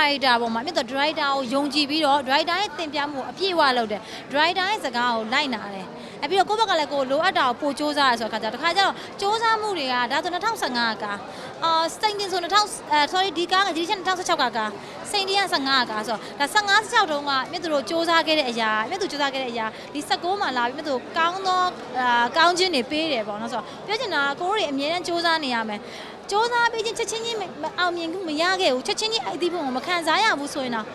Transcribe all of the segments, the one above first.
character ပေါ်မှာမြတ်တော့ director ကိုယုံကြည်ပြီးတော့ director ရဲ့သင်ပြမှုကိုအပြည့်အဝလုပ်တယ် director ရဲ့စကားကိုလိုက်နာတယ်အဲပြီးတော့ကိုယ့်ဘက်ကလည်းကိုယ်လိုအပ်တာကိုပို့စူးစမ်းရဆိုတော့ခါကျတော့တခါကျတော့စူးစမ်းမှုတွေကဒါဆို2015ကားအာစိန်တင်ဆို2000အဲ sorry ဒီကားကဒီချက်2016ကားကားစိန်တင်က15ကားဆိုတော့ဒါ15 16တုန်းကမြတ်တို့စူးစမ်းခဲ့တဲ့အရာမြတ်တို့စူးစမ်းခဲ့တဲ့အရာဒီ16မှာလာပြီးမြတ်တို့ကောင်းသောအာကောင်းခြင်းတွေပေးတယ်ပေါ့နော်ဆိုတော့ပြောချင်တာကကိုတို့တွေအမြဲတမ်းစူးစမ်းနေရမယ် စူးစမ်းပြီးချင်းချက်ချင်းချင်းအောင်မြင်မှုမရခဲ့ဘူးချက်ချင်းချင်းအဲ့ဒီဘုံကိုမခံစားရဘူးဆိုရင်တော့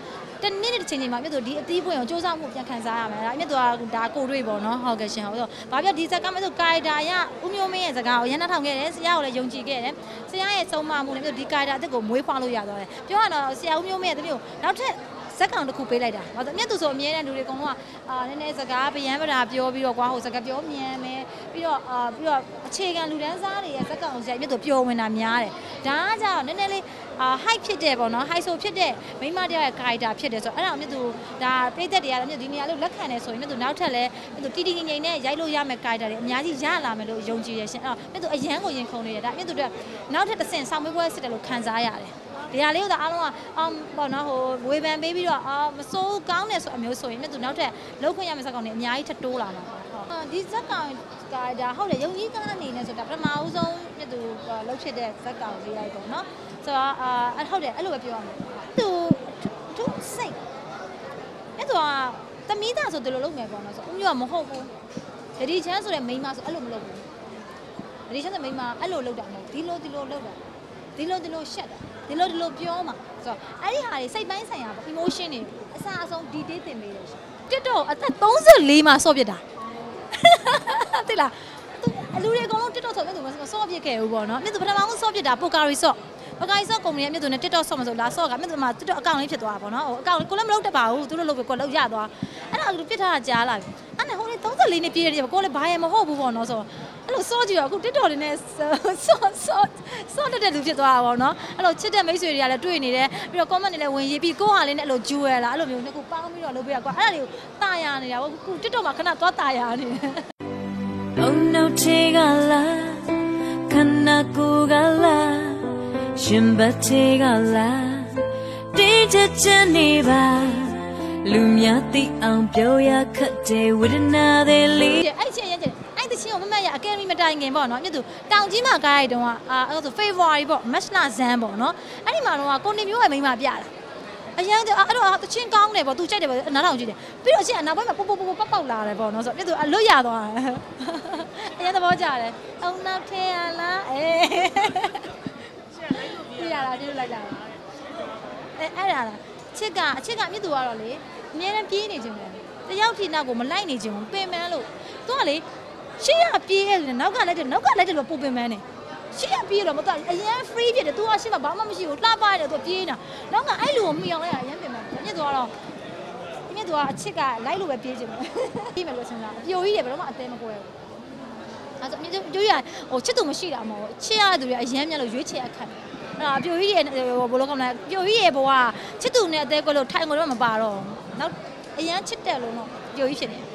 တနေ့တစ်ချိန်ချိန်မှာမြတ်တို့ဒီအသီးပွင့်ကိုစူးစမ်းမှုပြန်ခံစားရမယ်ဒါမြတ်တို့ကဒါကိုတွေ့ပေါ့နော်ဟုတ်ကဲ့ရှင်ဟုတ်ဆိုဘာပြောဒီဇက်ကမြတ်တို့ကာရီတာရဦးမျိုးမင်းရဲ့စကားကိုရန်နှထောင်ခဲ့တယ်ဆရာကိုလည်းယုံကြည်ခဲ့တယ်ဆရာရဲ့ဆုံးမမှုနဲ့မြတ်တို့ဒီကာရီတာအစ်ကိုမွေးဖွားလို့ရသွားတယ်ပြောရတော့ဆရာဦးမျိုးမင်းရဲ့တမျိုးနောက်ထပ် ဇက်ကောင်တစ်ခုပေးလိုက်တာ။ဘာလို့အမြတ်သူဆိုအမြဲတမ်းလူတွေအကုန်လုံးကအာနည်းနည်းစကားဗျံပရာပြောပြီးတော့ကွာဟိုစကားပြောမြန်မယ်ပြီးတော့အာပြီးတော့အခြေခံလူတန်းစားတွေရဲ့ဇက်ကောင်ကိုရိုက်မြတ်သူပျော်ဝင်တာများတယ်။ဒါကကြတော့နည်းနည်းလေးအာ high ဖြစ်တယ်ပေါ့နော် high ဆိုဖြစ်တဲ့မိန်းမတရားရဲ့ character ဖြစ်တယ်ဆိုတော့အဲ့ဒါအမြတ်သူဒါပြည့်သက်တွေကလည်းမြတ်ဒီနေရာလို့လက်ခံတယ်ဆိုရင်မြတ်သူနောက်ထပ်လည်းမြတ်သူတီတီငိမ့်ငိမ့်နဲ့ရိုက်လို့ရမယ့် character တွေအများကြီးရလာမယ်လို့ယုံကြည်ရရှင်အဲ့တော့မြတ်သူအရန်ကိုရင်ခုန်နေတယ်ဒါမြတ်သူတို့နောက်ထပ်တစ်ဆင့်ဆောင်မွေးပွဲစစ်တယ်လို့ခံစားရတယ် ဒီဟာလေးကိုသာအားလုံးကအောင်ပေါ့နော်ဟိုဝေဖန်ပေးပြီးတော့အာမစိုးကောင်းတယ်ဆိုအမျိုးဆိုရင်မြတ်သူနောက်ထပ်လောက်ခွင့်ရမယ့်ဇက်ကောင်တွေအများကြီးထပ်တိုးလာမှာပါဟုတ်ဒီဇက်ကောင်ကဒါဟုတ်တယ်ယုံကြည်ကားအနေနဲ့ဆိုတာပထမဦးဆုံးမြတ်သူလှုပ်ဖြစ်တဲ့ဇက်ကောင်လေးရိုက်ပေါ့နော်ဆိုတော့အာဟုတ်တယ်အဲ့လိုပဲပြောရမယ်သူသူစိတ်အဲ့တော့သမီးသားဆိုဒီလိုလုပ်မယ်ပေါ့နော်ဆိုဦးမျိုးကမဟုတ်ဘူးဒဒီချမ်းဆိုတဲ့မိန်းမဆိုအဲ့လိုမလုပ်ဘူးဒဒီချမ်းတဲ့မိန်းမအဲ့လိုလုပ်တာမဟုတ်ဒီလိုဒီလိုလုပ်တာ ဒီလိုဒီလိုရှက်တာဒီလိုဒီလိုပြောမှာဆိုတော့အဲ့ဒီဟာတွေစိတ်ပိုင်းဆိုင်ရာပေါ့ emotion တွေအစားအဆုံး detail တင်ပေးတယ်ရှင် TikTok အသက်34မှာဆော့ပြစ်တာသိလားအလူတွေအကုန်လုံး TikTok ဆော့မြတ်သူမဆော့ပြစ်ခဲ့ဘူးပေါ့နော်မြတ်သူပထမဆုံးဆော့ပြစ်တာပိုကာရီဆော့ပိုကာရီဆော့ကုမ္ပဏီကမြတ်သူနဲ့ TikTok ဆော့မှာဆိုလာဆော့ကမြတ်သူမှာ TikTok အကောင့်လေးဖြစ်သွားတာပေါ့နော်ဟိုအကောင့်ကိုလည်းမလုပ်တတ်ပါဘူးသူတို့လုပ်ပြီးကိုလောက်ရသွားအဲ့ဒါကပြစ်ထားတာကြားလာပြီအဲ့နဲ့ဟိုလေ34နှစ်ပြည့်တယ်ကိုလည်းဘာရမဟုတ်ဘူးပေါ့နော်ဆို အဲ့လိုစောကြည့်တော့အခု TikTok လေးနဲ့စောစောစောတက်တဲ့လူဖြစ်သွားတာပေါ့နော်အဲ့လိုချစ်တဲ့မိတ်ဆွေတွေကလည်းတွေ့နေတယ်ပြီးတော့ comment တွေလည်းဝင်ရေးပြီးကိုဟာလေးနဲ့အဲ့လိုဂျူရလာအဲ့လိုမျိုးနှစ်ခုပေါင်းပြီးတော့လုပ်ပေးရကွာအဲ့ဒါတွေကိုတာယာနေတာပေါ့အခု TikTok မှာခဏသွားတာယာနေတယ် Oh no ထေကလာခန္ဓာကိုယ်ကလာရှင်ဘတ်ထေကလာတင်းချက်ချင်နေပါလူများသိအောင်ပြောရခက်တဲ့ဝေဒနာတွေလေး ကိုမမရအကယ်ဒမီမတိုင်ခင်ပေါ့နော်မြတ်သူတောင်ကြီးမှာကားရိုက်တုန်းကအာအဲ့ဆို February ပေါ့ March လဇန်ပေါ့နော်အဲ့ဒီမှာတော့ကိုနေမျိုးရဲ့မိန်းမပြတာအရင်ကအဲ့တော့တချင်းကောင်းတယ်ပေါ့သူကြိုက်တယ်ပေါ့နားထောင်ကြည့်တယ်ပြီးတော့အချင်းအနောက်ပိုင်းမှာပုတ်ပုတ်ပုတ်ပေါက်ပေါက်လာတယ်ပေါ့နော်ဆိုတော့မြတ်သူအလွတ်ရသွားတယ်အရင်သဘောကျတယ်အုံနောက်ထဲရလားအေးပြရတာဒီလိုလိုက်တာအဲအဲ့ဒါလားချစ်ကအချစ်ကမြတ်သူကတော့လေအများနဲ့ပြေးနေခြင်းပဲတယောက်ထိနောက်ကိုမလိုက်နေခြင်းဘူးပင်ပန်းလို့သူကလေ ရှေ့ကပြေးရတယ်နောက်ကလိုက်တယ်နောက်ကလိုက်တယ်လို့ပူပင်ပန်းနေရှေ့ကပြေးတော့မတော်အရင် free ဖြစ်တယ် तू ကရှေ့ကဘာမှမရှိဘူးလှပရတယ် तू ပြေးနေတာနောက်ကအဲ့လူကိုမှီအောင်လိုက်ရအရင်ပင်ပန်းမြတ်သူကတော့မြတ်သူကအချစ်ကလိုက်လို့ပဲပြေးခြင်းပဲပြေးမယ်လို့စဉ်းစားအပြိုကြီးတယ်ဘယ်တော့မှအသေးမကွဲဘူးအဲ့ဆိုမြတ်သူတို့ရဟိုချစ်သူမရှိတာမဟုတ်ချစ်ရတဲ့သူတွေအရင်မြတ်လို့ရွေးချယ်အခက်တယ်အဲ့ဒါအပြိုကြီးရဲ့ဘယ်လိုကောင်းလဲအပြိုကြီးရဲ့ဘဝချစ်သူနဲ့အသေးကွဲလို့ထိုင်ကိုတော့မပါတော့နောက်အရန်ချစ်တယ်လို့တော့အပြိုကြီးဖြစ်နေတယ်